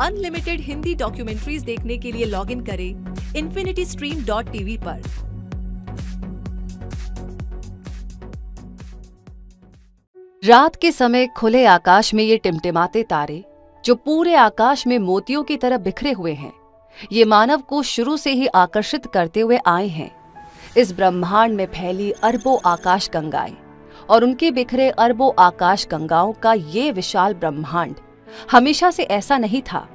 Unlimited Hindi documentaries देखने के लिए लॉगिन करें इन्फिनिटी स्ट्रीम डॉट टीवी रात के समय खुले आकाश में ये टिमटिमाते तारे, जो पूरे आकाश में मोतियों की तरह बिखरे हुए हैं, ये मानव को शुरू से ही आकर्षित करते हुए आए हैं। इस ब्रह्मांड में फैली अरबों आकाश गंगाएँ, और उनके बिखरे अरबों आकाश गंगाओं का ये विशाल ब्रह्मांड हमेशा से ऐसा नहीं था।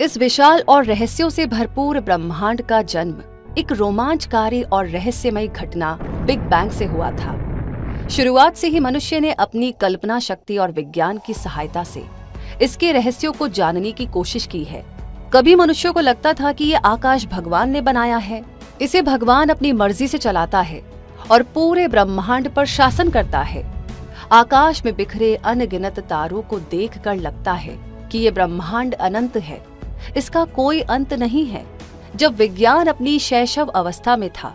इस विशाल और रहस्यों से भरपूर ब्रह्मांड का जन्म एक रोमांचकारी और रहस्यमयी घटना बिग बैंग से हुआ था। शुरुआत से ही मनुष्य ने अपनी कल्पना शक्ति और विज्ञान की सहायता से इसके रहस्यों को जानने की कोशिश की है। कभी मनुष्यों को लगता था कि ये आकाश भगवान ने बनाया है। इसे भगवान अपनी मर्ज़ी से चलाता है और पूरे ब्रह्मांड पर शासन करता है। आकाश में बिखरे अनगिनत तारों को देखकर लगता है कि ये ब्रह्मांड अनंत है। इसका कोई अंत नहीं है। जब विज्ञान अपनी शैशव अवस्था में था,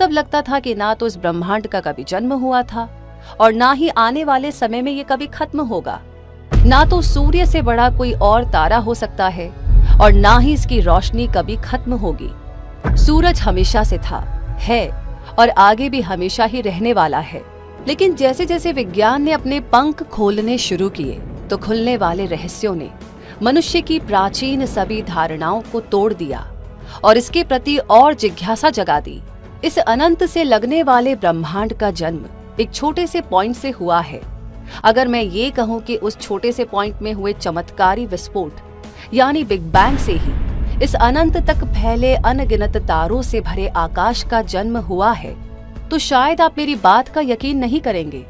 तब लगता था कि ना तो इस ब्रह्मांड का कभी जन्म हुआ था और ना ही आने वाले समय में ये कभी खत्म होगा। ना तो सूर्य से बड़ा कोई और तारा हो सकता है और ना ही इसकी रोशनी कभी खत्म होगी। सूरज हमेशा से था, है और आगे भी हमेशा ही रहने वाला है। लेकिन जैसे जैसे विज्ञान ने अपने पंख खोलने शुरू किए तो खुलने वाले रहस्यों ने मनुष्य की प्राचीन सभी धारणाओं को तोड़ दिया और इसके प्रति और जिज्ञासा जगा दी। इस अनंत से लगने वाले ब्रह्मांड का जन्म एक छोटे से पॉइंट से हुआ है। अगर मैं ये कहूँ कि उस छोटे से पॉइंट में हुए चमत्कारी विस्फोट, यानी बिग बैंग से ही, इस अनंत तक फैले अनगिनत तारों से भरे आकाश का जन्म हुआ है तो शायद आप मेरी बात का यकीन नहीं करेंगे।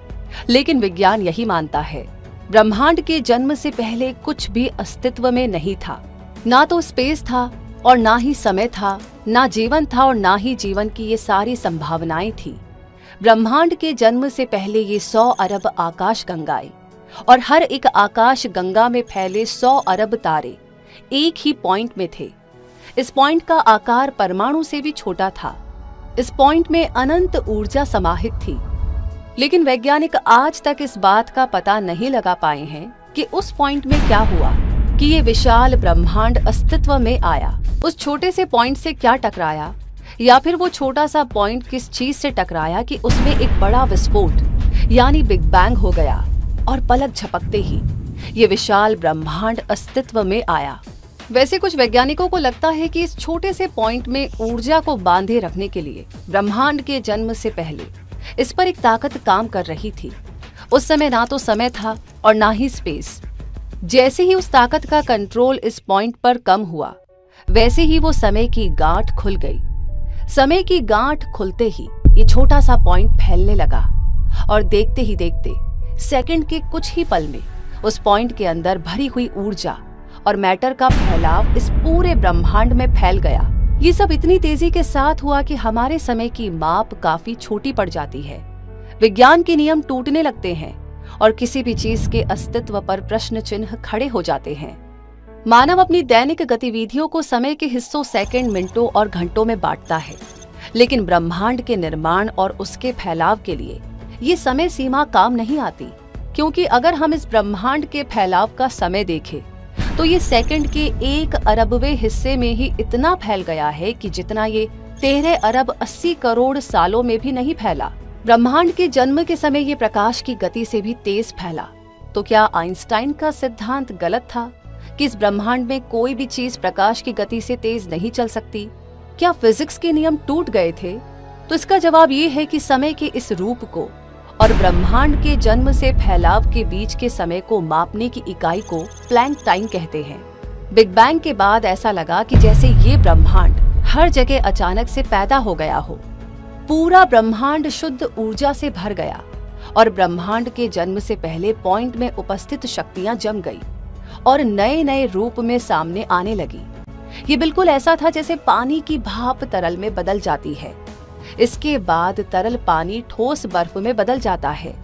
लेकिन विज्ञान यही मानता है, ब्रह्मांड के जन्म से पहले कुछ भी अस्तित्व में नहीं था। ना तो स्पेस था और ना ही समय था, ना जीवन था और ना ही जीवन की ये सारी संभावनाएँ थी। ब्रह्मांड के जन्म से पहले ये सौ अरब आकाश गंगाएँ और हर एक आकाश गंगा में फैले सौ अरब तारे एक ही पॉइंट में थे। इस पॉइंट का आकार परमाणु से भी छोटा था। इस पॉइंट में अनंत ऊर्जा समाहित थी। लेकिन वैज्ञानिक आज तक इस बात का पता नहीं लगा पाए हैं कि उस पॉइंट में क्या हुआ, कि ये विशाल ब्रह्मांड अस्तित्व में आया। उस छोटे से पॉइंट से क्या टकराया? या फिर वो छोटा सा पॉइंट किस चीज़ से टकराया कि उसमें एक बड़ा विस्फोट, यानी बिग बैंग हो गया और पलक झपकते ही ये विशाल ब्रह्मांड अस्तित्व में आया। वैसे कुछ वैज्ञानिकों को लगता है कि इस छोटे से पॉइंट में ऊर्जा को बांधे रखने के लिए ब्रह्मांड के जन्म से पहले इस पर एक ताकत काम कर रही थी। उस समय ना तो समय था और ना ही स्पेस जैसे ही उस ताकत का कंट्रोल इस पॉइंट पर कम हुआ, वैसे ही वो समय की गांठ खुल गई। समय की गांठ खुलते ही ये छोटा सा पॉइंट फैलने लगा और देखते ही देखते सेकंड के कुछ ही पल में उस पॉइंट के अंदर भरी हुई ऊर्जा और मैटर का फैलाव इस पूरे ब्रह्मांड में फैल गया। ये सब इतनी तेज़ी के साथ हुआ कि हमारे समय की माप काफ़ी छोटी पड़ जाती है। विज्ञान के नियम टूटने लगते हैं और किसी भी चीज़ के अस्तित्व पर प्रश्न चिन्ह खड़े हो जाते हैं। मानव अपनी दैनिक गतिविधियों को समय के हिस्सों, सेकंड, मिनटों और घंटों में बांटता है। लेकिन ब्रह्मांड के निर्माण और उसके फैलाव के लिए ये समय सीमा काम नहीं आती, क्योंकि अगर हम इस ब्रह्मांड के फैलाव का समय देखें तो ये सेकंड के एक अरबवे हिस्से में ही इतना फैल गया है कि जितना ये तेरह अरब अस्सी करोड़ सालों में भी नहीं फैला, ब्रह्मांड के जन्म के समय ये प्रकाश की गति से भी तेज फैला। तो क्या आइंस्टाइन का सिद्धांत गलत था कि इस ब्रह्मांड में कोई भी चीज़ प्रकाश की गति से तेज नहीं चल सकती? क्या फिजिक्स के नियम टूट गए थे? तो इसका जवाब ये है कि समय के इस रूप को और ब्रह्मांड के जन्म से फैलाव के बीच के समय को मापने की इकाई को प्लैंक टाइम कहते हैं। बिग बैंग के बाद ऐसा लगा कि जैसे ये ब्रह्मांड हर जगह अचानक से पैदा हो गया हो। पूरा ब्रह्मांड शुद्ध ऊर्जा से भर गया और ब्रह्मांड के जन्म से पहले पॉइंट में उपस्थित शक्तियाँ जम गई और नए नए रूप में सामने आने लगी। ये बिल्कुल ऐसा था जैसे पानी की भाप तरल में बदल जाती है। इसके बाद तरल पानी ठोस बर्फ़ में बदल जाता है।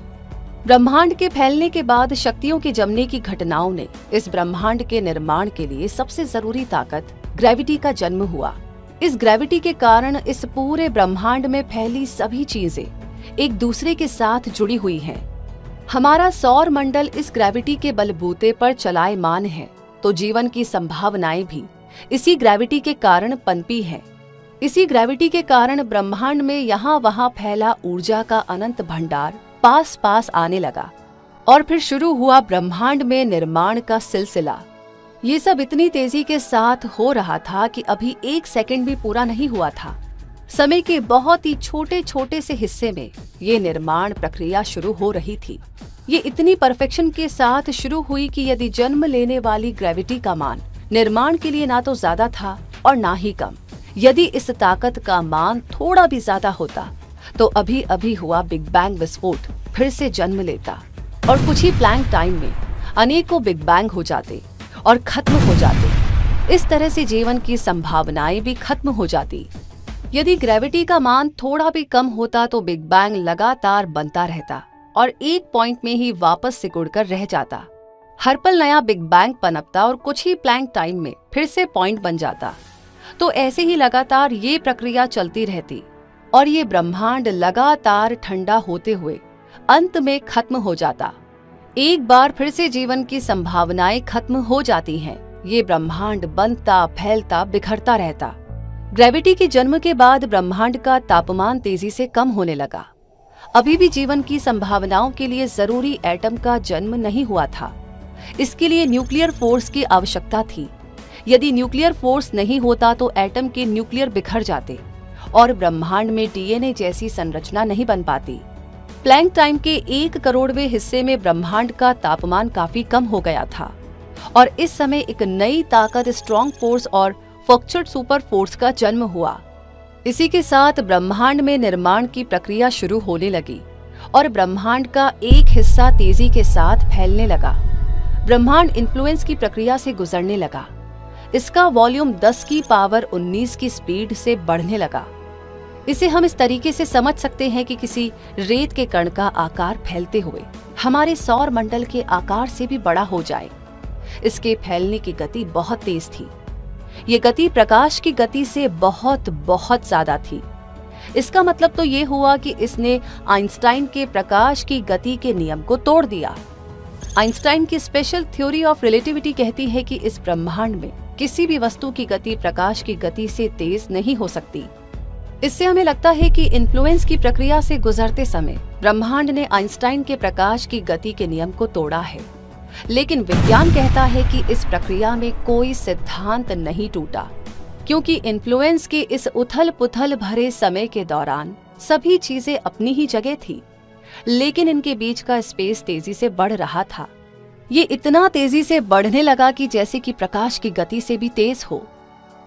ब्रह्मांड के फैलने के बाद शक्तियों के जमने की घटनाओं ने इस ब्रह्मांड के निर्माण के लिए सबसे ज़रूरी ताकत ग्रेविटी का जन्म हुआ। इस ग्रेविटी के कारण इस पूरे ब्रह्मांड में फैली सभी चीज़ें एक दूसरे के साथ जुड़ी हुई हैं। हमारा सौर मंडल इस ग्रेविटी के बलबूते पर चलायमान है तो जीवन की संभावनाएँ भी। इसी ग्रेविटी के कारण पनपी हैं। इसी ग्रेविटी के कारण ब्रह्मांड में यहाँ वहाँ फैला ऊर्जा का अनंत भंडार पास पास आने लगा और फिर शुरू हुआ ब्रह्मांड में निर्माण का सिलसिला। ये सब इतनी तेज़ी के साथ हो रहा था कि अभी एक सेकंड भी पूरा नहीं हुआ था। समय के बहुत ही छोटे छोटे से हिस्से में ये निर्माण प्रक्रिया शुरू हो रही थी। ये इतनी परफेक्शन के साथ शुरू हुई कि यदि जन्म लेने वाली ग्रेविटी का मान निर्माण के लिए ना तो ज़्यादा था और ना ही कम। यदि इस ताकत का मान थोड़ा भी ज़्यादा होता तो अभी अभी हुआ बिग बैंग विस्फोट, फिर से जन्म लेता। और कुछ ही प्लैंक टाइम में, अनेकों बिग बैंग हो जाते और खत्म हो जाते। इस तरह से जीवन की संभावनाएँ भी खत्म हो जाती। यदि ग्रेविटी का मान थोड़ा भी कम होता तो बिग बैंग लगातार बनता रहता और एक पॉइंट में ही वापस सिकुड़कर रह जाता। हर पल नया बिग बैंग पनपता और कुछ ही प्लैंक टाइम में, फिर से पॉइंट बन जाता। तो ऐसे ही लगातार ये प्रक्रिया चलती रहती और ये ब्रह्मांड लगातार ठंडा होते हुए अंत में खत्म हो जाता। एक बार फिर से जीवन की संभावनाएँ खत्म हो जाती हैं। ये ब्रह्मांड बनता, फैलता, बिखरता रहता। ग्रेविटी के जन्म के बाद ब्रह्मांड का तापमान तेज़ी से कम होने लगा। अभी भी जीवन की संभावनाओं के लिए ज़रूरी एटम का जन्म नहीं हुआ था। इसके लिए न्यूक्लियर फोर्स की आवश्यकता थी। यदि न्यूक्लियर फोर्स नहीं होता तो एटम के न्यूक्लियर बिखर जाते और ब्रह्मांड में डीएनए जैसी संरचना नहीं बन पाती। प्लैंक टाइम के एक करोड़वे हिस्से में ब्रह्मांड का तापमान काफ़ी कम हो गया था और इस समय एक नई ताकत स्ट्रॉन्ग फोर्स और फोक्चर्ड सुपर फोर्स का जन्म हुआ। इसी के साथ ब्रह्मांड में निर्माण की प्रक्रिया शुरू होने लगी और ब्रह्मांड का एक हिस्सा तेज़ी के साथ फैलने लगा। ब्रह्मांड इन्फ्लुएंस की प्रक्रिया से गुजरने लगा। इसका वॉल्यूम 10 की पावर 19 की स्पीड से बढ़ने लगा। इसे हम इस तरीके से समझ सकते हैं कि किसी रेत के कण का आकार फैलते हुए हमारे सौर मंडल के आकार से भी बड़ा हो जाए। इसके फैलने की गति बहुत तेज थी। ये गति प्रकाश की गति से बहुत बहुत ज़्यादा थी। इसका मतलब तो ये हुआ कि इसने आइंस्टाइन के प्रकाश की गति के नियम को तोड़ दिया। आइंस्टाइन की स्पेशल थ्योरी ऑफ़ रिलेटिविटी कहती है कि इस ब्रह्मांड में किसी भी वस्तु की गति प्रकाश की गति से तेज नहीं हो सकती। इससे हमें लगता है कि इन्फ्लुएंस की प्रक्रिया से गुजरते समय ब्रह्मांड ने आइंस्टाइन के प्रकाश की गति के नियम को तोड़ा है। लेकिन विज्ञान कहता है कि इस प्रक्रिया में कोई सिद्धांत नहीं टूटा, क्योंकि इन्फ्लुएंस के इस उथल पुथल भरे समय के दौरान सभी चीज़ें अपनी ही जगह थी, लेकिन इनके बीच का स्पेस तेज़ी से बढ़ रहा था। ये इतना तेज़ी से बढ़ने लगा कि जैसे कि प्रकाश की गति से भी तेज हो।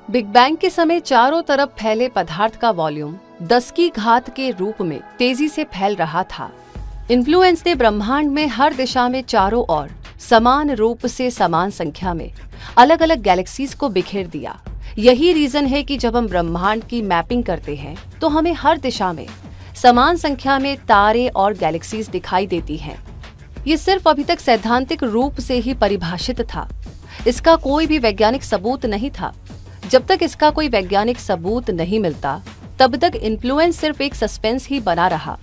बिग बैंग के समय चारों तरफ़ फैले पदार्थ का वॉल्यूम दस की घात के रूप में तेज़ी से फैल रहा था। इन्फ्लुएंस ने ब्रह्मांड में हर दिशा में चारों ओर समान रूप से समान संख्या में अलग अलग गैलेक्सीज को बिखेर दिया। यही रीजन है कि जब हम ब्रह्मांड की मैपिंग करते हैं तो हमें हर दिशा में समान संख्या में तारे और गैलेक्सीज दिखाई देती हैं। ये सिर्फ़ अभी तक सैद्धांतिक रूप से ही परिभाषित था। इसका कोई भी वैज्ञानिक सबूत नहीं था। जब तक इसका कोई वैज्ञानिक सबूत नहीं मिलता, तब तक इन्फ्लुएंस सिर्फ़ एक सस्पेंस ही बना रहा।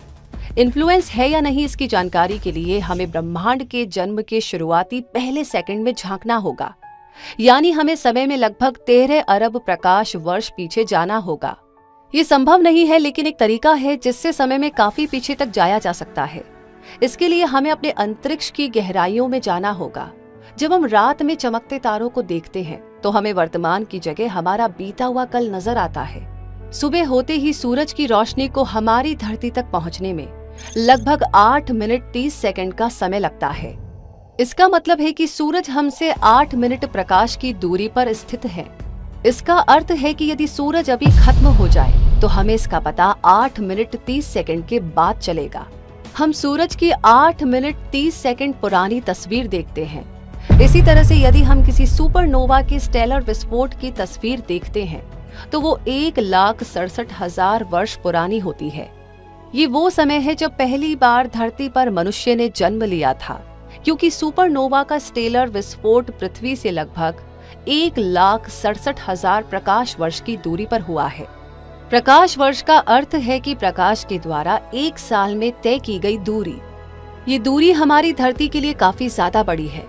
इन्फ्लुएंस है या नहीं इसकी जानकारी के लिए हमें ब्रह्मांड के जन्म के शुरुआती पहले सेकंड में झांकना होगा। यानी हमें समय में लगभग तेरह अरब प्रकाश वर्ष पीछे जाना होगा। ये संभव नहीं है, लेकिन एक तरीका है जिससे समय में काफ़ी पीछे तक जाया जा सकता है। इसके लिए हमें अपने अंतरिक्ष की गहराइयों में जाना होगा। जब हम रात में चमकते तारों को देखते हैं तो हमें वर्तमान की जगह हमारा बीता हुआ कल नज़र आता है। सुबह होते ही सूरज की रोशनी को हमारी धरती तक पहुँचने में लगभग आठ मिनट तीस सेकंड का समय लगता है। इसका मतलब है कि सूरज हमसे आठ मिनट प्रकाश की दूरी पर स्थित है। इसका अर्थ है कि यदि सूरज अभी खत्म हो जाए तो हमें इसका पता आठ मिनट तीस सेकंड के बाद चलेगा। हम सूरज की आठ मिनट तीस सेकंड पुरानी तस्वीर देखते हैं। इसी तरह से यदि हम किसी सुपरनोवा के स्टेलर विस्फोट की तस्वीर देखते हैं तो वो एक लाख सड़सठ हज़ार वर्ष पुरानी होती है। ये वो समय है जब पहली बार धरती पर मनुष्य ने जन्म लिया था, क्योंकि सुपरनोवा का स्टेलर विस्फोट पृथ्वी से लगभग एक लाख सड़सठ हज़ार प्रकाश वर्ष की दूरी पर हुआ है। प्रकाश वर्ष का अर्थ है कि प्रकाश के द्वारा एक साल में तय की गई दूरी। ये दूरी हमारी धरती के लिए काफ़ी ज़्यादा बड़ी है,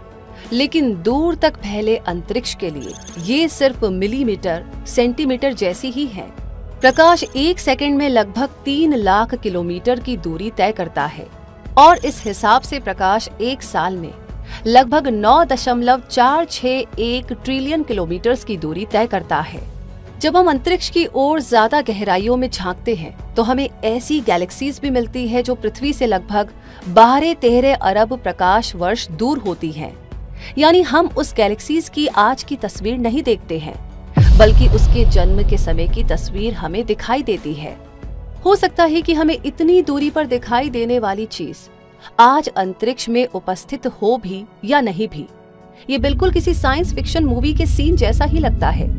लेकिन दूर तक फैले अंतरिक्ष के लिए ये सिर्फ़ मिलीमीटर, सेंटीमीटर जैसी ही है। प्रकाश एक सेकंड में लगभग तीन लाख किलोमीटर की दूरी तय करता है, और इस हिसाब से प्रकाश एक साल में लगभग नौ दशमलव चार छह एक ट्रिलियन किलोमीटर की दूरी तय करता है। जब हम अंतरिक्ष की ओर ज़्यादा गहराइयों में झांकते हैं तो हमें ऐसी गैलेक्सीज भी मिलती है जो पृथ्वी से लगभग बारह तेरह अरब प्रकाश वर्ष दूर होती हैं। यानी हम उस गैलेक्सीज की आज की तस्वीर नहीं देखते हैं, बल्कि उसके जन्म के समय की तस्वीर हमें दिखाई देती है। हो सकता है कि हमें इतनी दूरी पर दिखाई देने वाली चीज़ आज अंतरिक्ष में उपस्थित हो भी या नहीं भी। ये बिल्कुल किसी साइंस फिक्शन मूवी के सीन जैसा ही लगता है।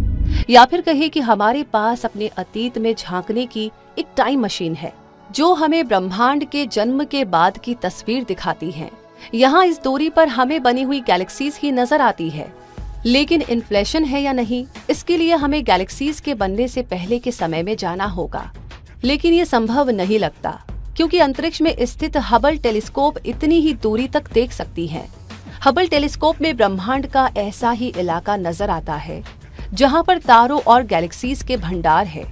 या फिर कहे कि हमारे पास अपने अतीत में झांकने की एक टाइम मशीन है, जो हमें ब्रह्मांड के जन्म के बाद की तस्वीर दिखाती है। यहाँ इस दूरी पर हमें बनी हुई गैलेक्सीज ही नज़र आती है। लेकिन इन्फ्लेशन है या नहीं, इसके लिए हमें गैलेक्सीज के बनने से पहले के समय में जाना होगा। लेकिन ये संभव नहीं लगता, क्योंकि अंतरिक्ष में स्थित हबल टेलीस्कोप इतनी ही दूरी तक देख सकती है। हबल टेलीस्कोप में ब्रह्मांड का ऐसा ही इलाका नज़र आता है। जहाँ पर तारों और गैलेक्सीज के भंडार है।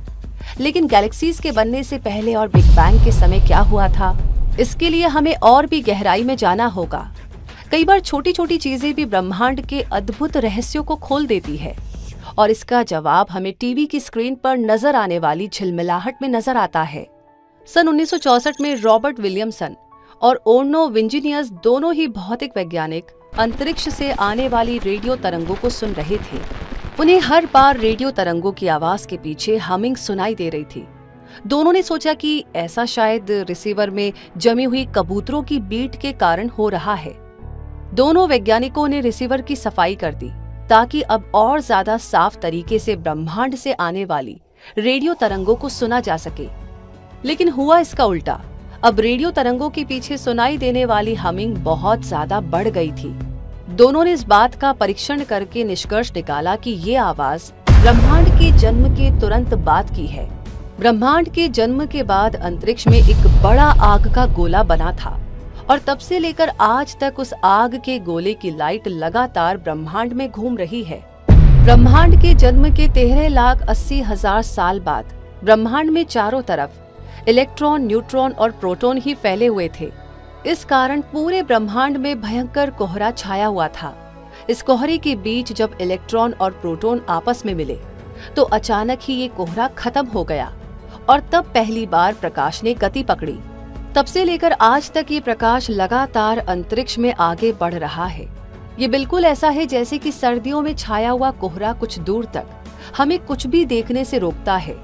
लेकिन गैलेक्सीज के बनने से पहले और बिग बैंग के समय क्या हुआ था? इसके लिए हमें और भी गहराई में जाना होगा। कई बार छोटी छोटी चीज़ें भी ब्रह्मांड के अद्भुत रहस्यों को खोल देती है। और इसका जवाब हमें टीवी की स्क्रीन पर नज़र आने वाली झिलमिलाहट में नज़र आता है। सन 1964 में रॉबर्ट विलियमसन और ओर्नो विंजीनियर्स दोनों ही भौतिक वैज्ञानिक अंतरिक्ष से आने वाली रेडियो तरंगों को सुन रहे थे। उन्हें हर बार रेडियो तरंगों की आवाज़ के पीछे हमिंग सुनाई दे रही थी। दोनों ने सोचा कि ऐसा शायद रिसीवर में जमी हुई कबूतरों की बीट के कारण हो रहा है। दोनों वैज्ञानिकों ने रिसीवर की सफ़ाई कर दी, ताकि अब और ज़्यादा साफ़ तरीके से ब्रह्मांड से आने वाली रेडियो तरंगों को सुना जा सके। लेकिन हुआ इसका उल्टा। अब रेडियो तरंगों के पीछे सुनाई देने वाली हमिंग बहुत ज़्यादा बढ़ गई थी। दोनों ने इस बात का परीक्षण करके निष्कर्ष निकाला कि ये आवाज़ ब्रह्मांड के जन्म के तुरंत बाद की है। ब्रह्मांड के जन्म के बाद अंतरिक्ष में एक बड़ा आग का गोला बना था, और तब से लेकर आज तक उस आग के गोले की लाइट लगातार ब्रह्मांड में घूम रही है। ब्रह्मांड के जन्म के तेरह लाख अस्सी हज़ार साल बाद ब्रह्मांड में चारों तरफ़ इलेक्ट्रॉन, न्यूट्रॉन और प्रोटॉन ही फैले हुए थे। इस कारण पूरे ब्रह्मांड में भयंकर कोहरा छाया हुआ था। इस कोहरे के बीच जब इलेक्ट्रॉन और प्रोटॉन आपस में मिले तो अचानक ही ये कोहरा खत्म हो गया और तब पहली बार प्रकाश ने गति पकड़ी। तब से लेकर आज तक ये प्रकाश लगातार अंतरिक्ष में आगे बढ़ रहा है। ये बिल्कुल ऐसा है जैसे कि सर्दियों में छाया हुआ कोहरा कुछ दूर तक हमें कुछ भी देखने से रोकता है।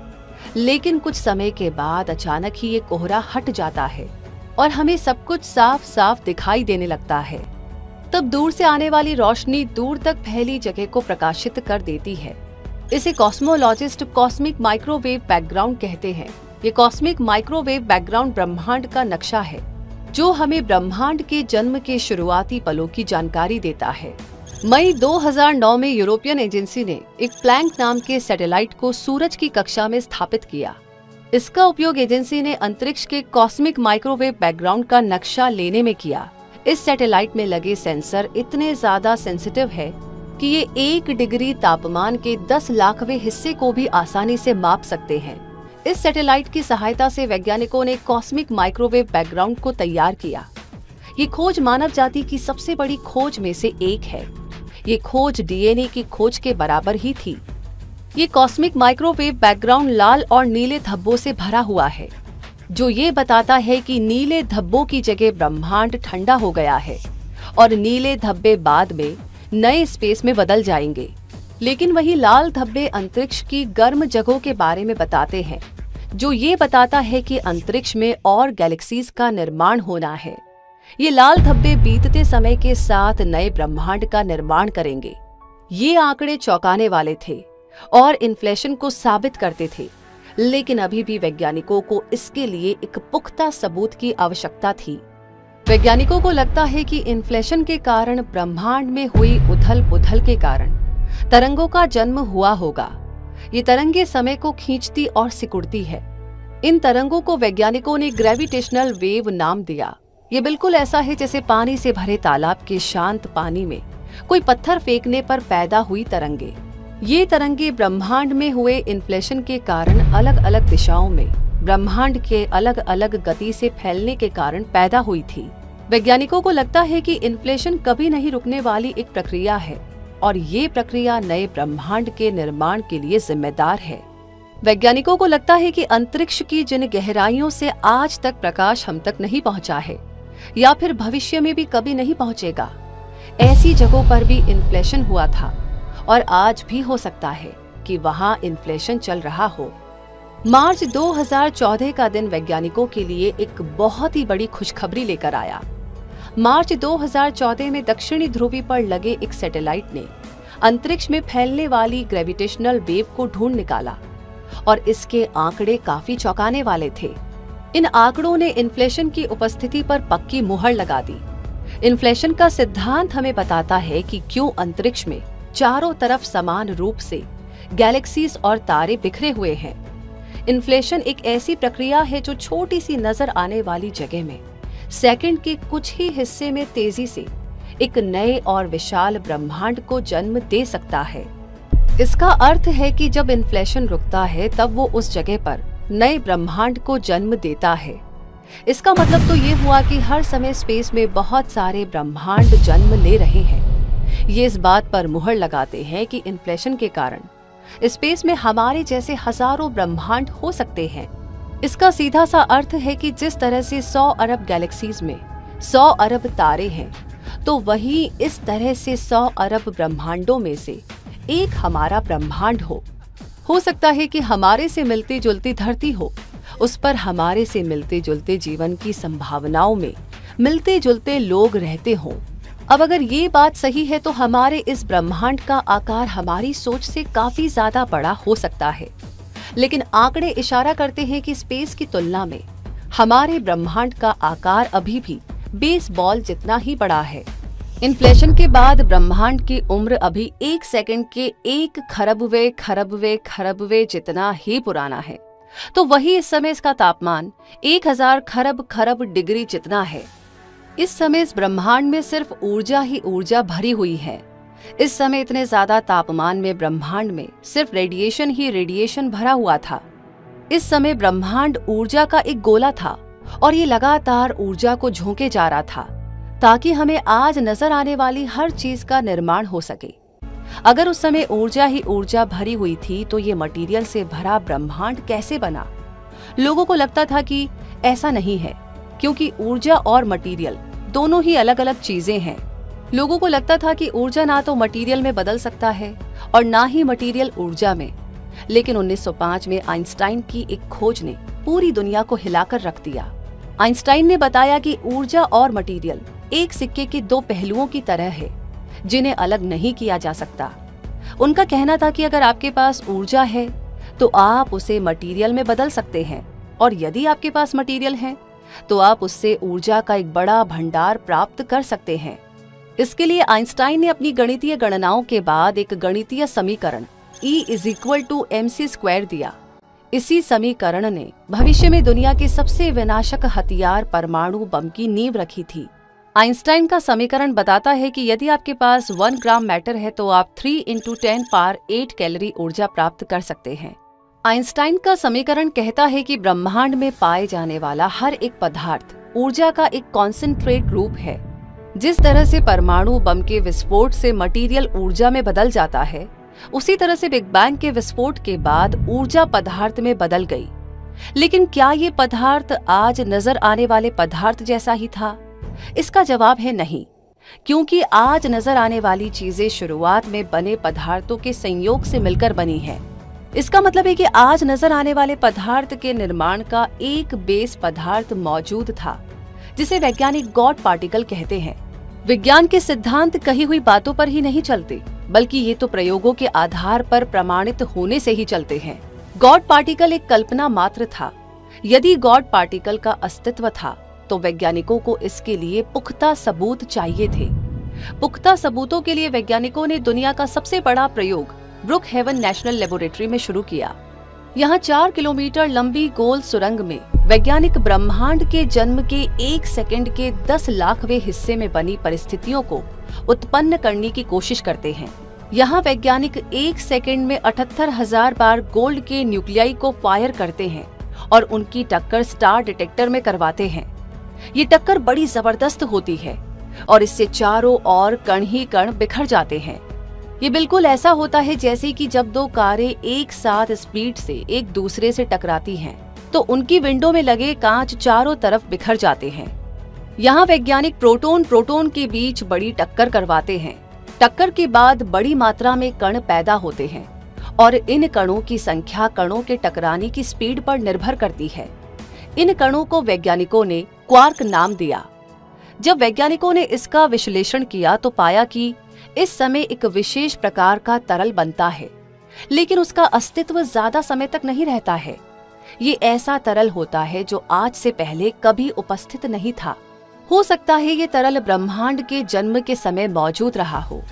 लेकिन कुछ समय के बाद अचानक ही ये कोहरा हट जाता है। और हमें सब कुछ साफ़ साफ़ दिखाई देने लगता है। तब दूर से आने वाली रोशनी दूर तक फैली जगह को प्रकाशित कर देती है। इसे कॉस्मोलॉजिस्ट कॉस्मिक माइक्रोवेव बैकग्राउंड कहते हैं। ये कॉस्मिक माइक्रोवेव बैकग्राउंड ब्रह्मांड का नक्शा है, जो हमें ब्रह्मांड के जन्म के शुरुआती पलों की जानकारी देता है। मई 2009 में यूरोपियन एजेंसी ने एक प्लैंक नाम के सैटेलाइट को सूरज की कक्षा में स्थापित किया। इसका उपयोग एजेंसी ने अंतरिक्ष के कॉस्मिक माइक्रोवेव बैकग्राउंड का नक्शा लेने में किया। इस सैटेलाइट में लगे सेंसर इतने ज़्यादा सेंसिटिव है कि ये एक डिग्री तापमान के 10 लाखवें हिस्से को भी आसानी से माप सकते हैं। इस सैटेलाइट की सहायता से वैज्ञानिकों ने कॉस्मिक माइक्रोवेव बैकग्राउंड को तैयार किया। ये खोज मानव जाति की सबसे बड़ी खोज में से एक है। ये खोज डीएनए की खोज के बराबर ही थी। ये कॉस्मिक माइक्रोवेव बैकग्राउंड लाल और नीले धब्बों से भरा हुआ है, जो ये बताता है कि नीले धब्बों की जगह ब्रह्मांड ठंडा हो गया है और नीले धब्बे बाद में नए स्पेस में बदल जाएँगे। लेकिन वही लाल धब्बे अंतरिक्ष की गर्म जगहों के बारे में बताते हैं, जो ये बताता है कि अंतरिक्ष में और गैलेक्सीज का निर्माण होना है। ये लाल धब्बे बीतते समय के साथ नए ब्रह्मांड का निर्माण करेंगे। ये आंकड़े चौंकाने वाले थे। और इन्फ्लेशन को साबित करते थे। लेकिन अभी भी वैज्ञानिकों को इसके लिए एक पुख्ता सबूत की आवश्यकता थी। वैज्ञानिकों को लगता है कि इन्फ्लेशन के कारण ब्रह्मांड में हुई उथल पुथल के कारण तरंगों का जन्म हुआ होगा। ये तरंगे समय को खींचती और सिकुड़ती है। इन तरंगों को वैज्ञानिकों ने ग्रेविटेशनल वेव नाम दिया। ये बिल्कुल ऐसा है जैसे पानी से भरे तालाब के शांत पानी में कोई पत्थर फेंकने पर पैदा हुई तरंगे। ये तरंगे ब्रह्मांड में हुए इन्फ्लेशन के कारण अलग अलग दिशाओं में, ब्रह्मांड के अलग अलग गति से फैलने के कारण पैदा हुई थी। वैज्ञानिकों को लगता है कि इन्फ्लेशन कभी नहीं रुकने वाली एक प्रक्रिया है, और ये प्रक्रिया नए ब्रह्मांड के निर्माण के लिए जिम्मेदार है। वैज्ञानिकों को लगता है कि अंतरिक्ष की जिन गहराइयों से आज तक प्रकाश हम तक नहीं पहुँचा है, या फिर भविष्य में भी कभी नहीं पहुंचेगा। ऐसी जगहों पर भी इन्फ्लेशन हुआ था। और आज भी हो सकता है कि वहाँ इन्फ्लेशन चल रहा हो। मार्च 2014 का दिन वैज्ञानिकों के लिए एक बहुत ही बड़ी खुशखबरी लेकर आया। मार्च 2014 में दक्षिणी ध्रुवी पर लगे एक सैटेलाइट ने अंतरिक्ष में फैलने वाली ग्रेविटेशनल वेव को ढूंढ निकाला और इसके आंकड़े काफ़ी चौंकाने वाले थे। इन आंकड़ों ने इन्फ्लेशन की उपस्थिति पर पक्की मुहर लगा दी। इन्फ्लेशन का सिद्धांत हमें बताता है कि क्यों अंतरिक्ष में चारों तरफ़ समान रूप से गैलेक्सीज और तारे बिखरे हुए हैं। इन्फ्लेशन एक ऐसी प्रक्रिया है जो छोटी सी नज़र आने वाली जगह में सेकंड के कुछ ही हिस्से में तेज़ी से, एक नए और विशाल ब्रह्मांड को जन्म दे सकता है। इसका अर्थ है कि जब इन्फ्लेशन रुकता है, तब वो उस जगह पर नए ब्रह्मांड को जन्म देता है। इसका मतलब तो ये हुआ कि हर समय स्पेस में बहुत सारे ब्रह्मांड जन्म ले रहे हैं। ये इस बात पर मुहर लगाते हैं कि इन्फ्लेशन के कारण स्पेस में हमारे जैसे हज़ारों ब्रह्मांड हो सकते हैं। इसका सीधा सा अर्थ है कि जिस तरह से 100 अरब गैलेक्सीज में 100 अरब तारे हैं तो वही इस तरह से 100 अरब ब्रह्मांडों में से एक हमारा ब्रह्मांड हो। हो सकता है कि हमारे से मिलती जुलती धरती हो, उस पर हमारे से मिलते जुलते जीवन की संभावनाओं में मिलते जुलते लोग रहते हों। अब अगर ये बात सही है तो हमारे इस ब्रह्मांड का आकार हमारी सोच से काफ़ी ज़्यादा बड़ा हो सकता है। लेकिन आंकड़े इशारा करते हैं कि स्पेस की तुलना में हमारे ब्रह्मांड का आकार अभी भी बेसबॉल जितना ही बड़ा है। इन्फ्लेशन के बाद ब्रह्मांड की उम्र अभी एक सेकंड के एक खरबवे खरबवे खरबवे जितना ही पुराना है। तो वही इस समय इसका तापमान एक हज़ार खरब खरब डिग्री जितना है। इस समय इस ब्रह्मांड में सिर्फ़ ऊर्जा ही ऊर्जा भरी हुई है। इस समय इतने ज़्यादा तापमान में ब्रह्मांड में सिर्फ़ रेडिएशन ही रेडिएशन भरा हुआ था। इस समय ब्रह्मांड ऊर्जा का एक गोला था और ये लगातार ऊर्जा को झोंके जा रहा था, ताकि हमें आज नज़र आने वाली हर चीज़ का निर्माण हो सके। अगर उस समय ऊर्जा ही ऊर्जा भरी हुई थी तो ये मटेरियल से भरा ब्रह्मांड कैसे बना? लोगों को लगता था कि ऐसा नहीं है। क्योंकि ऊर्जा और मटेरियल दोनों ही अलग अलग चीज़ें हैं। लोगों को लगता था कि ऊर्जा ना तो मटेरियल में बदल सकता है और ना ही मटेरियल ऊर्जा में। लेकिन 1905 में आइंस्टाइन की एक खोज ने पूरी दुनिया को हिलाकर रख दिया। आइंस्टाइन ने बताया कि ऊर्जा और मटेरियल एक सिक्के के दो पहलुओं की तरह है, जिन्हें अलग नहीं किया जा सकता। उनका कहना था कि अगर आपके पास ऊर्जा है तो आप उसे मटेरियल में बदल सकते हैं, और यदि आपके पास मटेरियल है तो आप उससे ऊर्जा का एक बड़ा भंडार प्राप्त कर सकते हैं। इसके लिए आइंस्टाइन ने अपनी गणितीय गणनाओं के बाद एक गणितीय समीकरण E is equal to M C square दिया। इसी समीकरण ने भविष्य में दुनिया के सबसे विनाशक हथियार परमाणु बम की नींव रखी थी। आइंस्टाइन का समीकरण बताता है कि यदि आपके पास वन ग्राम मैटर है तो आप three into ten power eight calorie ऊर्जा प्राप्त कर सकते हैं। आइंस्टाइन का समीकरण कहता है कि ब्रह्मांड में पाए जाने वाला हर एक पदार्थ ऊर्जा का एक कॉन्सेंट्रेट रूप है। जिस तरह से परमाणु बम के विस्फोट से मटेरियल ऊर्जा में बदल जाता है, उसी तरह से बिग बैंग के विस्फोट के बाद ऊर्जा पदार्थ में बदल गई। लेकिन क्या ये पदार्थ आज नज़र आने वाले पदार्थ जैसा ही था? इसका जवाब है नहीं, क्योंकि आज नज़र आने वाली चीज़ें शुरुआत में बने पदार्थों के संयोग से मिलकर बनी है। इसका मतलब है कि आज नज़र आने वाले पदार्थ के निर्माण का एक बेस पदार्थ मौजूद था, जिसे वैज्ञानिक गॉड पार्टिकल कहते हैं। विज्ञान के सिद्धांत कही हुई बातों पर ही नहीं चलते, बल्कि ये तो प्रयोगों के आधार पर प्रमाणित होने से ही चलते हैं। गॉड पार्टिकल एक कल्पना मात्र था। यदि गॉड पार्टिकल का अस्तित्व था तो वैज्ञानिकों को इसके लिए पुख्ता सबूत चाहिए थे। पुख्ता सबूतों के लिए वैज्ञानिकों ने दुनिया का सबसे बड़ा प्रयोग ब्रुक हेवन नेशनल लेबोरेटरी में शुरू किया। यहाँ चार किलोमीटर लंबी गोल सुरंग में वैज्ञानिक ब्रह्मांड के जन्म के एक सेकंड के दस लाखवें हिस्से में बनी परिस्थितियों को उत्पन्न करने की कोशिश करते हैं। यहाँ वैज्ञानिक एक सेकंड में अठहत्तर हज़ार बार गोल्ड के न्यूक्लियाई को फायर करते हैं और उनकी टक्कर स्टार डिटेक्टर में करवाते हैं। ये टक्कर बड़ी ज़बरदस्त होती है और इससे चारों ओर कण ही कण बिखर जाते हैं। ये बिल्कुल ऐसा होता है जैसे कि जब दो कारें एक साथ स्पीड से एक दूसरे से टकराती हैं, तो उनकी विंडो में लगे कांच चारों तरफ़ बिखर जाते हैं। यहाँ वैज्ञानिक प्रोटोन प्रोटोन के बीच बड़ी टक्कर करवाते हैं। टक्कर के बाद बड़ी मात्रा में कण पैदा होते हैं और इन कणों की संख्या कणों के टकराने की स्पीड पर निर्भर करती है। इन कणों को वैज्ञानिकों ने क्वार्क नाम दिया। जब वैज्ञानिकों ने इसका विश्लेषण किया तो पाया कि इस समय एक विशेष प्रकार का तरल बनता है, लेकिन उसका अस्तित्व ज़्यादा समय तक नहीं रहता है। ये ऐसा तरल होता है जो आज से पहले कभी उपस्थित नहीं था। हो सकता है ये तरल ब्रह्मांड के जन्म के समय मौजूद रहा हो।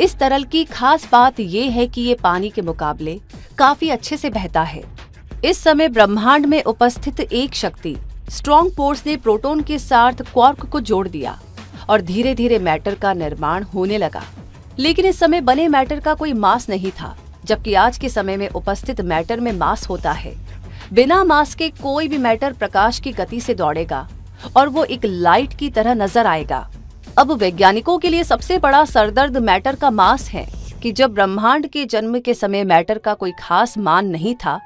इस तरल की खास बात यह है कि ये पानी के मुकाबले काफ़ी अच्छे से बहता है। इस समय ब्रह्मांड में उपस्थित एक शक्ति स्ट्रॉन्ग फोर्स ने प्रोटॉन के साथ क्वार्क को जोड़ दिया और धीरे धीरे मैटर का निर्माण होने लगा। लेकिन इस समय बने मैटर का कोई मास नहीं था, जबकि आज के समय में उपस्थित मैटर में मास होता है। बिना मास के कोई भी मैटर प्रकाश की गति से दौड़ेगा और वो एक लाइट की तरह नज़र आएगा। अब वैज्ञानिकों के लिए सबसे बड़ा सरदर्द मैटर का मास है कि जब ब्रह्मांड के जन्म के समय मैटर का कोई खास मान नहीं था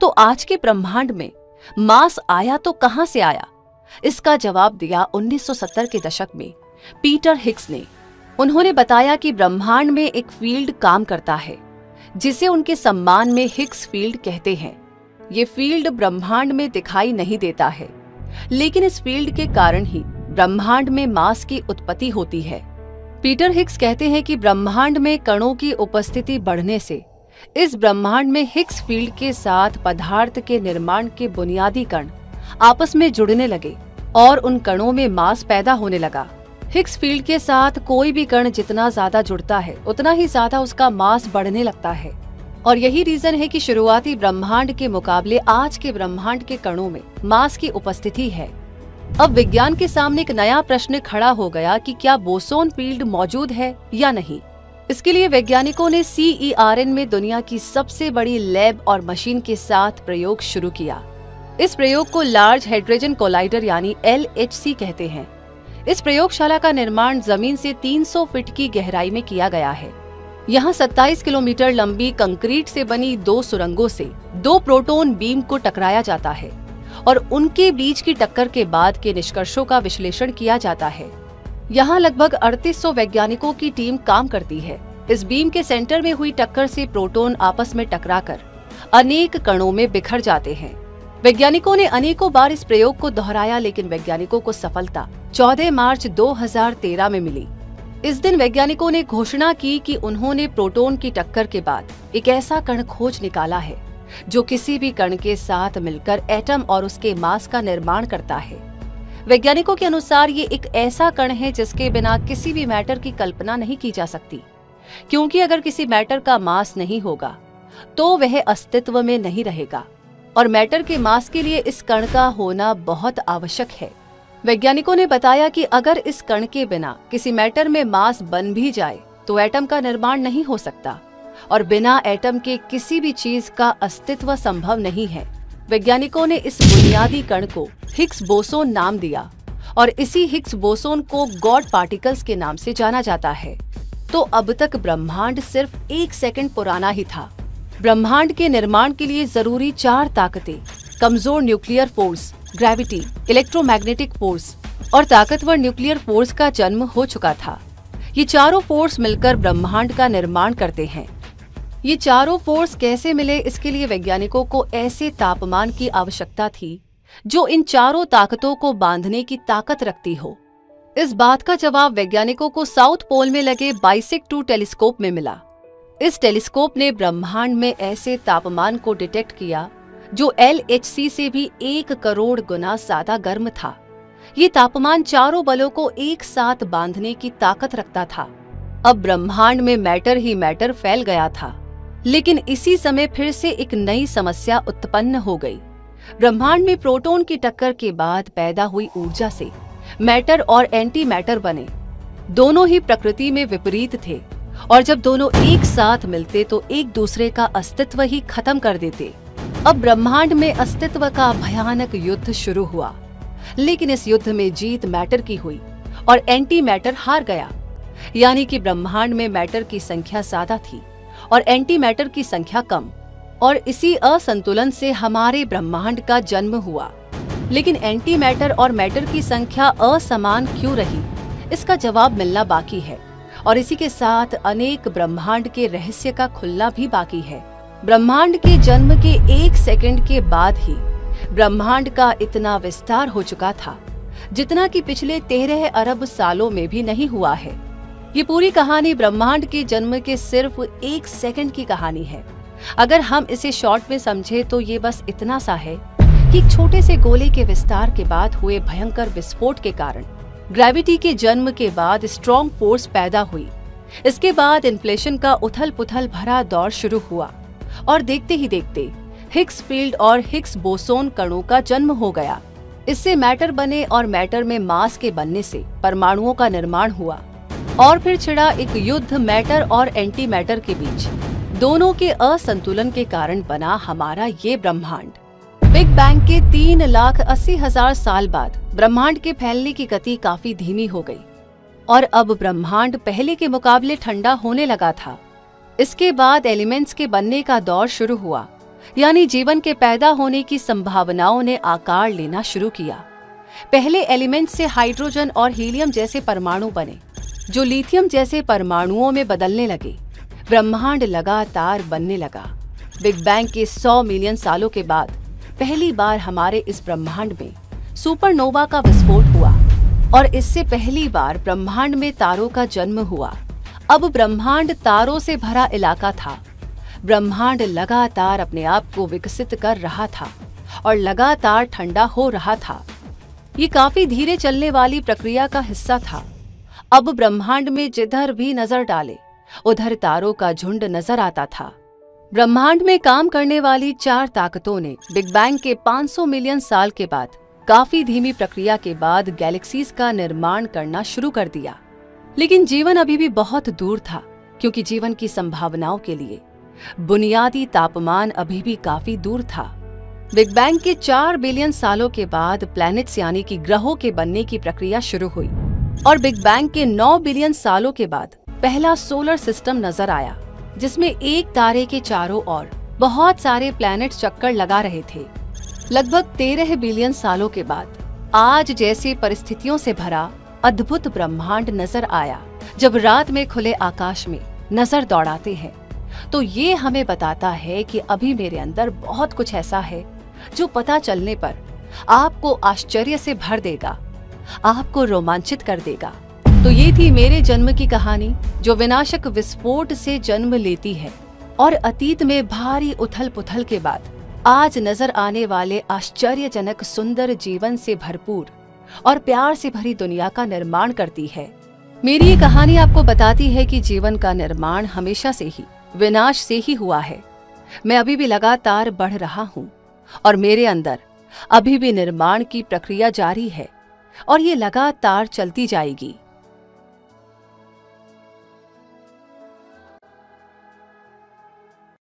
तो आज के ब्रह्मांड में मास आया तो कहाँ से आया? इसका जवाब दिया 1970 के दशक में पीटर हिक्स ने। उन्होंने बताया कि ब्रह्मांड में एक फ़ील्ड काम करता है, जिसे उनके सम्मान में हिक्स फ़ील्ड कहते हैं। ये फ़ील्ड ब्रह्मांड में दिखाई नहीं देता है, लेकिन इस फ़ील्ड के कारण ही ब्रह्मांड में मास की उत्पत्ति होती है। पीटर हिक्स कहते हैं कि ब्रह्मांड में कणों की उपस्थिति बढ़ने से इस ब्रह्मांड में हिक्स फ़ील्ड के साथ पदार्थ के निर्माण के बुनियादी कण आपस में जुड़ने लगे और उन कणों में मास पैदा होने लगा। हिक्स फ़ील्ड के साथ कोई भी कण जितना ज़्यादा जुड़ता है, उतना ही ज़्यादा उसका मास बढ़ने लगता है। और यही रीजन है कि शुरुआती ब्रह्मांड के मुकाबले आज के ब्रह्मांड के कणों में मास की उपस्थिति है। अब विज्ञान के सामने एक नया प्रश्न खड़ा हो गया कि क्या बोसोन फ़ील्ड मौजूद है या नहीं। इसके लिए वैज्ञानिकों ने सी में दुनिया की सबसे बड़ी लैब और मशीन के साथ प्रयोग शुरू किया। इस प्रयोग को लार्ज हाइड्रोजन कोलाइडर यानी LHC कहते हैं। इस प्रयोगशाला का निर्माण ज़मीन से 300 फीट की गहराई में किया गया है। यहाँ 27 किलोमीटर लंबी कंक्रीट से बनी दो सुरंगों से दो प्रोटोन बीम को टकराया जाता है और उनके बीच की टक्कर के बाद के निष्कर्षों का विश्लेषण किया जाता है। यहाँ लगभग 3800 वैज्ञानिकों की टीम काम करती है। इस बीम के सेंटर में हुई टक्कर से प्रोटोन आपस में टकराकर अनेक कणों में बिखर जाते हैं। वैज्ञानिकों ने अनेकों बार इस प्रयोग को दोहराया, लेकिन वैज्ञानिकों को सफलता 14 मार्च 2013 में मिली। इस दिन वैज्ञानिकों ने घोषणा की कि उन्होंने प्रोटॉन की टक्कर के बाद एक ऐसा कण खोज निकाला है, जो किसी भी कण के साथ मिलकर एटम और उसके मास का निर्माण करता है। वैज्ञानिकों के अनुसार ये एक ऐसा कण है जिसके बिना किसी भी मैटर की कल्पना नहीं की जा सकती। क्योंकि अगर किसी मैटर का मास नहीं होगा तो वह अस्तित्व में नहीं रहेगा। और मैटर के मास के लिए इस कण का होना बहुत आवश्यक है। वैज्ञानिकों ने बताया कि अगर इस कण के बिना किसी मैटर में मास बन भी जाए तो एटम का निर्माण नहीं हो सकता। और बिना एटम के किसी भी चीज़ का अस्तित्व संभव नहीं है। वैज्ञानिकों ने इस बुनियादी कण को हिक्स बोसोन नाम दिया और इसी हिक्स बोसोन को गॉड पार्टिकल्स के नाम से जाना जाता है। तो अब तक ब्रह्मांड सिर्फ़ एक सेकंड पुराना ही था। ब्रह्मांड के निर्माण के लिए ज़रूरी चार ताकतें, कमज़ोर nuclear force, gravity, electromagnetic force और ताकतवर न्यूक्लियर फोर्स का जन्म हो चुका था। ये चारों फोर्स मिलकर ब्रह्मांड का निर्माण करते हैं। ये चारों फोर्स कैसे मिले इसके लिए वैज्ञानिकों को ऐसे तापमान की आवश्यकता थी, जो इन चारों ताकतों को बांधने की ताकत रखती हो। इस बात का जवाब वैज्ञानिकों को साउथ पोल में लगे बाइसेक टू टेलीस्कोप में मिला। इस टेलीस्कोप ने ब्रह्मांड में ऐसे तापमान को डिटेक्ट किया, जो एलएचसी से भी एक करोड़ गुना ज़्यादा गर्म था। ये तापमान चारों बलों को एक साथ बांधने की ताकत रखता था। अब ब्रह्मांड में मैटर ही मैटर फैल गया था। लेकिन इसी समय फिर से एक नई समस्या उत्पन्न हो गई। ब्रह्मांड में प्रोटॉन की टक्कर के बाद पैदा हुई ऊर्जा से मैटर और एंटी मैटर बने। दोनों ही प्रकृति में विपरीत थे और जब दोनों एक साथ मिलते तो एक दूसरे का अस्तित्व ही खत्म कर देते। अब ब्रह्मांड में अस्तित्व का भयानक युद्ध शुरू हुआ। लेकिन इस युद्ध में जीत मैटर की हुई और एंटी मैटर हार गया। यानी कि ब्रह्मांड में मैटर की संख्या ज़्यादा थी। और एंटी मैटर की संख्या कम, और इसी असंतुलन से हमारे ब्रह्मांड का जन्म हुआ। लेकिन एंटी मैटर और मैटर की संख्या असमान क्यों रही? इसका जवाब मिलना बाकी है, और इसी के साथ अनेक ब्रह्मांड के रहस्य का खुलना भी बाकी है। ब्रह्मांड के जन्म के एक सेकंड के बाद ही ब्रह्मांड का इतना विस्तार हो चुका था, जितना कि पिछले तेरह अरब सालों में भी नहीं हुआ है। ये पूरी कहानी ब्रह्मांड के जन्म के सिर्फ़ एक सेकंड की कहानी है। अगर हम इसे शॉर्ट में समझे तो ये बस इतना सा है कि छोटे से गोले के विस्तार के बाद हुए भयंकर विस्फोट के कारण ग्रेविटी के जन्म के बाद स्ट्रॉन्ग फोर्स पैदा हुई। इसके बाद इन्फ्लेशन का उथल पुथल भरा दौर शुरू हुआ और देखते ही देखते हिग्स फ़ील्ड और हिग्स बोसोन कणों का जन्म हो गया। इससे मैटर बने और मैटर में मास के बनने से परमाणुओं का निर्माण हुआ। और फिर छिड़ा एक युद्ध मैटर और एंटी मैटर के बीच। दोनों के असंतुलन के कारण बना हमारा ये ब्रह्मांड। बिग बैंग के तीन लाख अस्सी हज़ार साल बाद ब्रह्मांड के फैलने की गति काफ़ी धीमी हो गई। और अब ब्रह्मांड पहले के मुकाबले ठंडा होने लगा था। इसके बाद एलिमेंट्स के बनने का दौर शुरू हुआ। यानी जीवन के पैदा होने की संभावनाओं ने आकार लेना शुरू किया। पहले एलिमेंट से हाइड्रोजन और हीलियम जैसे परमाणु बने। जो लिथियम जैसे परमाणुओं में बदलने लगे, ब्रह्मांड लगातार बनने लगा। बिग बैंग के 100 मिलियन सालों के बाद, पहली बार हमारे इस ब्रह्मांड में सुपरनोवा का विस्फोट हुआ और इससे पहली बार ब्रह्मांड में तारों का जन्म हुआ। अब ब्रह्मांड तारों से भरा इलाका था। ब्रह्मांड लगातार अपने आप को विकसित कर रहा था और लगातार ठंडा हो रहा था। ये काफ़ी धीरे चलने वाली प्रक्रिया का हिस्सा था। अब ब्रह्मांड में जिधर भी नज़र डाले, उधर तारों का झुंड नज़र आता था। ब्रह्मांड में काम करने वाली चार ताकतों ने बिग बैंग के 500 मिलियन साल के बाद काफ़ी धीमी प्रक्रिया के बाद गैलेक्सीज का निर्माण करना शुरू कर दिया। लेकिन जीवन अभी भी बहुत दूर था, क्योंकि जीवन की संभावनाओं के लिए बुनियादी तापमान अभी भी काफ़ी दूर था। बिग बैंग के चार बिलियन सालों के बाद प्लैनेट्स यानी कि ग्रहों के बनने की प्रक्रिया शुरू हुई। और बिग बैंग के नौ बिलियन सालों के बाद पहला सोलर सिस्टम नज़र आया, जिसमें एक तारे के चारों ओर बहुत सारे प्लैनेट चक्कर लगा रहे थे। लगभग तेरह बिलियन सालों के बाद आज जैसी परिस्थितियों से भरा अद्भुत ब्रह्मांड नज़र आया, जब रात में खुले आकाश में नज़र दौड़ाते हैं। तो ये हमें बताता है कि अभी मेरे अंदर बहुत कुछ ऐसा है, जो पता चलने पर आपको आश्चर्य से भर देगा। आपको रोमांचित कर देगा। तो ये थी मेरे जन्म की कहानी, जो विनाशक विस्फोट से जन्म लेती है और अतीत में भारी उथल पुथल के बाद आज नज़र आने वाले आश्चर्यजनक सुंदर जीवन से भरपूर और प्यार से भरी दुनिया का निर्माण करती है। मेरी ये कहानी आपको बताती है कि जीवन का निर्माण हमेशा से ही, विनाश से ही हुआ है। मैं अभी भी लगातार बढ़ रहा हूँ और मेरे अंदर अभी भी निर्माण की प्रक्रिया जारी है। और ये लगातार चलती जाएगी।